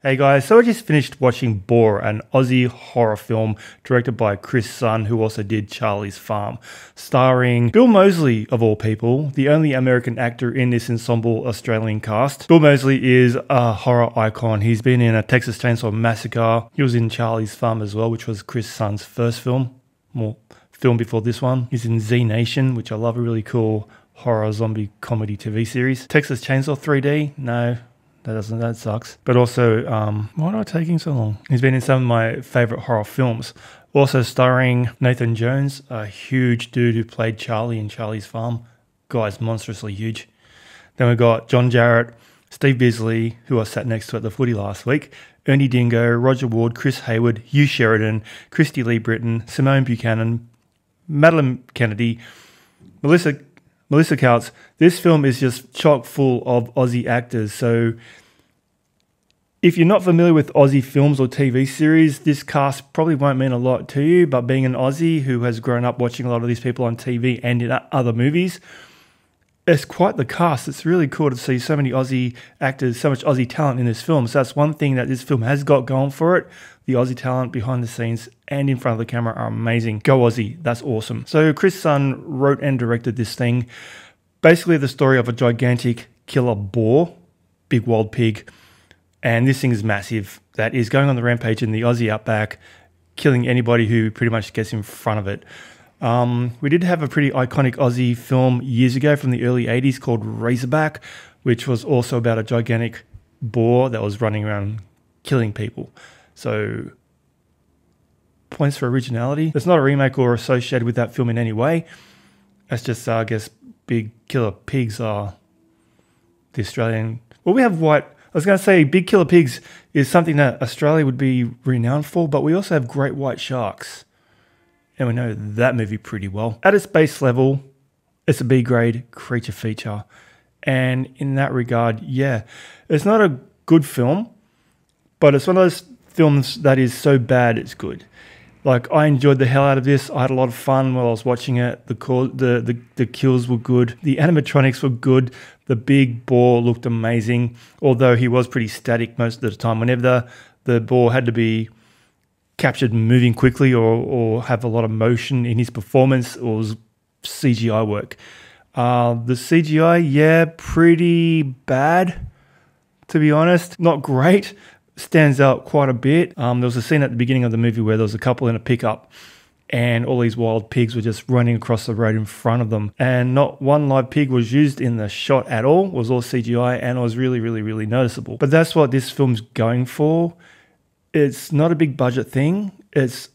Hey guys, so I just finished watching Boar, an Aussie horror film directed by Chris Sun, who also did Charlie's Farm, starring Bill Moseley, of all people, the only American actor in this ensemble Australian cast. Bill Moseley is a horror icon. He's been in a Texas Chainsaw Massacre. He was in Charlie's Farm as well, which was Chris Sun's first film, more film before this one. He's in Z Nation, which I love, a really cool horror zombie comedy TV series. Texas Chainsaw 3D, no, that doesn't that sucks. But also, um, why am I taking so long? He's been in some of my favorite horror films. Also starring Nathan Jones, a huge dude who played Charlie in Charlie's Farm. Guy's monstrously huge. Then we got John Jarratt, Steve Bisley, who I sat next to at the footy last week, Ernie Dingo, Roger Ward, Chris Haywood, Hugh Sheridan, Christie Lee Britten, Simone Buchanan, Madeleine Kennedy, Melissa Melissa Tkautz, this film is just chock full of Aussie actors. So if you're not familiar with Aussie films or TV series, this cast probably won't mean a lot to you. But being an Aussie who has grown up watching a lot of these people on TV and in other movies, it's quite the cast. It's really cool to see so many Aussie actors, so much Aussie talent in this film. So that's one thing that this film has got going for it. The Aussie talent behind the scenes and in front of the camera are amazing. Go Aussie, that's awesome. So Chris Sun wrote and directed this thing. Basically the story of a gigantic killer boar, big wild pig, and this thing is massive that is going on the rampage in the Aussie outback, killing anybody who pretty much gets in front of it. Um, we did have a pretty iconic Aussie film years ago from the early 80s called Razorback, which was also about a gigantic boar that was running around killing people. So, points for originality. It's not a remake or associated with that film in any way. That's just, uh, I guess, big killer pigs are the Australian. Well, we have white. I was going to say big killer pigs is something that Australia would be renowned for, but we also have great white sharks. And we know that movie pretty well. At its base level, it's a B grade creature feature. And in that regard, yeah, it's not a good film, but it's one of those films that is so bad it's good. Like I enjoyed the hell out of this. I had a lot of fun while I was watching it. The the, the the kills were good. The animatronics were good. The big boar looked amazing, although he was pretty static most of the time. Whenever the, the boar had to be captured moving quickly or, or have a lot of motion in his performance, it was CGI work. Uh, the CGI, yeah, pretty bad, to be honest. Not great stands out quite a bit. Um, there was a scene at the beginning of the movie where there was a couple in a pickup and all these wild pigs were just running across the road in front of them. And not one live pig was used in the shot at all. It was all CGI and it was really, really, really noticeable. But that's what this film's going for. It's not a big budget thing. It's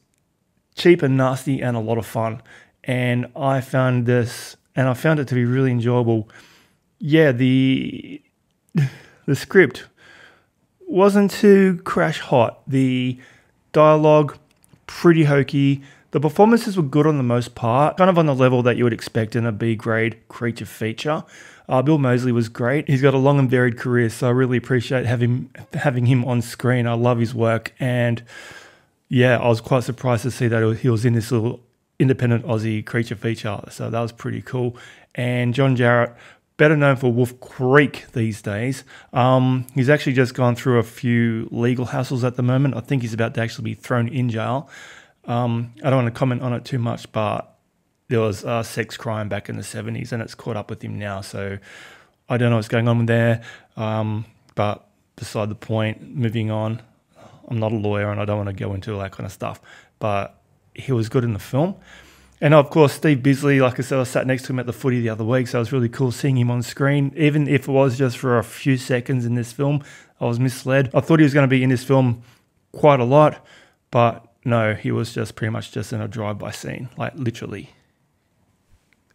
cheap and nasty and a lot of fun. And I found this and I found it to be really enjoyable. Yeah, the the script wasn't too crash hot. The dialogue, pretty hokey. The performances were good on the most part, kind of on the level that you would expect in a B grade creature feature. Uh, Bill Moseley was great. He's got a long and varied career, so I really appreciate having having him on screen. I love his work, and yeah, I was quite surprised to see that he was in this little independent Aussie creature feature. So that was pretty cool. And John Jarratt better known for Wolf Creek these days. Um, he's actually just gone through a few legal hassles at the moment. I think he's about to actually be thrown in jail. Um, I don't want to comment on it too much, but there was a sex crime back in the 70s and it's caught up with him now. So I don't know what's going on there. Um, but beside the point, moving on, I'm not a lawyer and I don't want to go into all that kind of stuff. But he was good in the film. And of course, Steve Bisley, like I said, I sat next to him at the footy the other week, so it was really cool seeing him on screen. Even if it was just for a few seconds in this film, I was misled. I thought he was going to be in this film quite a lot, but no, he was just pretty much just in a drive-by scene, like literally.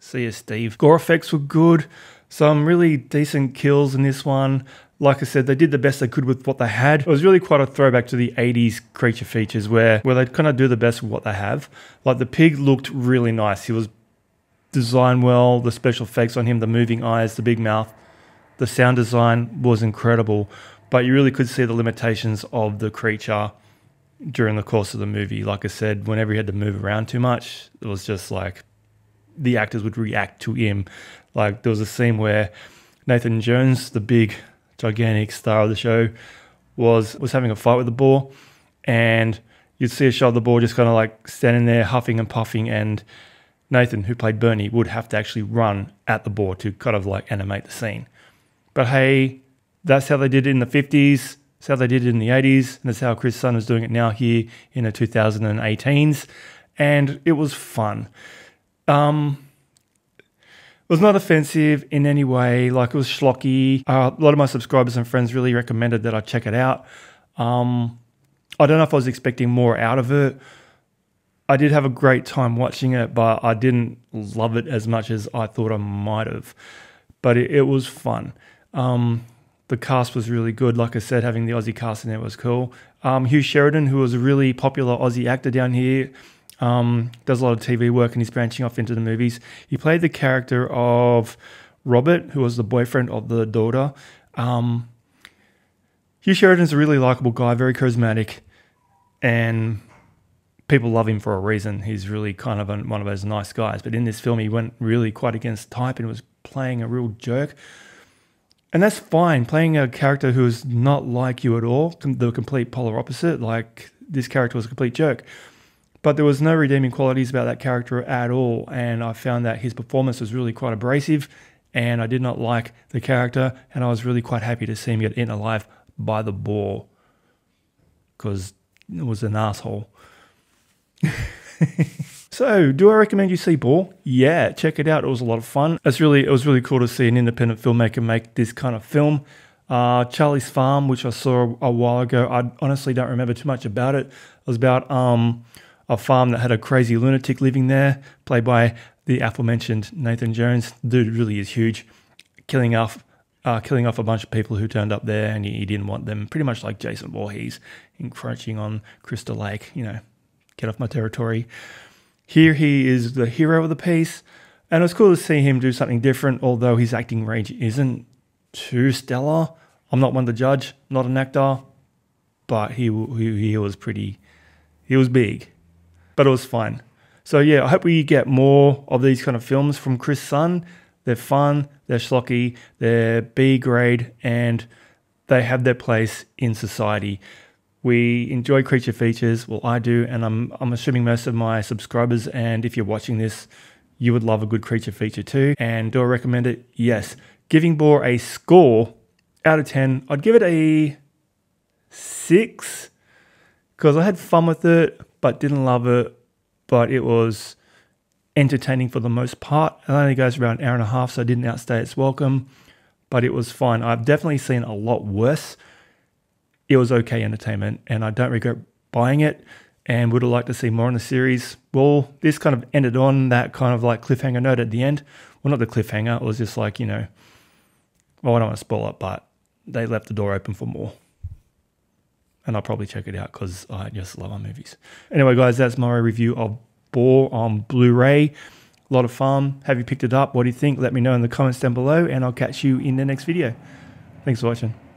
See you, Steve. Gore effects were good. Some really decent kills in this one like I said, they did the best they could with what they had. It was really quite a throwback to the 80s creature features where, where they kind of do the best with what they have. Like the pig looked really nice. He was designed well, the special effects on him, the moving eyes, the big mouth, the sound design was incredible. But you really could see the limitations of the creature during the course of the movie. Like I said, whenever he had to move around too much, it was just like the actors would react to him. Like there was a scene where Nathan Jones, the big gigantic star of the show, was was having a fight with the boar, and you'd see a shot of the boar just kind of like standing there huffing and puffing, and Nathan, who played Bernie, would have to actually run at the boar to kind of like animate the scene. But hey, that's how they did it in the 50s. That's how they did it in the 80s. And that's how Chris Sun is doing it now here in the 2018s. And it was fun. Um, it was not offensive in any way. Like it was schlocky. Uh, a lot of my subscribers and friends really recommended that I check it out. Um, I don't know if I was expecting more out of it. I did have a great time watching it, but I didn't love it as much as I thought I might have. But it, it was fun. Um, the cast was really good. Like I said, having the Aussie cast in there was cool. Um, Hugh Sheridan, who was a really popular Aussie actor down here, um, does a lot of TV work and he's branching off into the movies. He played the character of Robert, who was the boyfriend of the daughter. Um, Hugh Sheridan's a really likable guy, very charismatic, and people love him for a reason. He's really kind of a, one of those nice guys. But in this film, he went really quite against type and was playing a real jerk. And that's fine. Playing a character who is not like you at all, the complete polar opposite, like this character was a complete jerk. But there was no redeeming qualities about that character at all. And I found that his performance was really quite abrasive. And I did not like the character. And I was really quite happy to see him get eaten alive by the boar because it was an asshole. so, do I recommend you see Boar? Yeah, check it out. It was a lot of fun. It's really it was really cool to see an independent filmmaker make this kind of film. Uh, Charlie's Farm, which I saw a while ago, I honestly don't remember too much about it. It was about um, a farm that had a crazy lunatic living there, played by the aforementioned Nathan Jones. The dude really is huge, killing off uh, killing off a bunch of people who turned up there, and he, he didn't want them. Pretty much like Jason Voorhees encroaching on Crystal Lake, you know, get off my territory. Here he is the hero of the piece, and it's cool to see him do something different, although his acting range isn't too stellar. I'm not one to judge, not an actor, but he, he, he was pretty, he was big, but it was fine. So yeah, I hope we get more of these kind of films from Chris Sun. They're fun, they're schlocky, they're B grade, and they have their place in society. We enjoy creature features. Well, I do, and I'm I'm assuming most of my subscribers and if you're watching this, you would love a good creature feature too. And do I recommend it? Yes. Giving Boar a score out of 10, I'd give it a 6 because I had fun with it, but didn't love it. But it was entertaining for the most part. It only goes around an hour and a half, so I didn't outstay its welcome, but it was fine. I've definitely seen a lot worse it was okay entertainment, and I don't regret buying it. And would have liked to see more in the series. Well, this kind of ended on that kind of like cliffhanger note at the end. Well, not the cliffhanger. It was just like you know. Well, I don't want to spoil it, but they left the door open for more. And I'll probably check it out because I just love our movies. Anyway, guys, that's my review of Boar on Blu-ray. A lot of fun. Have you picked it up? What do you think? Let me know in the comments down below, and I'll catch you in the next video. Thanks for watching.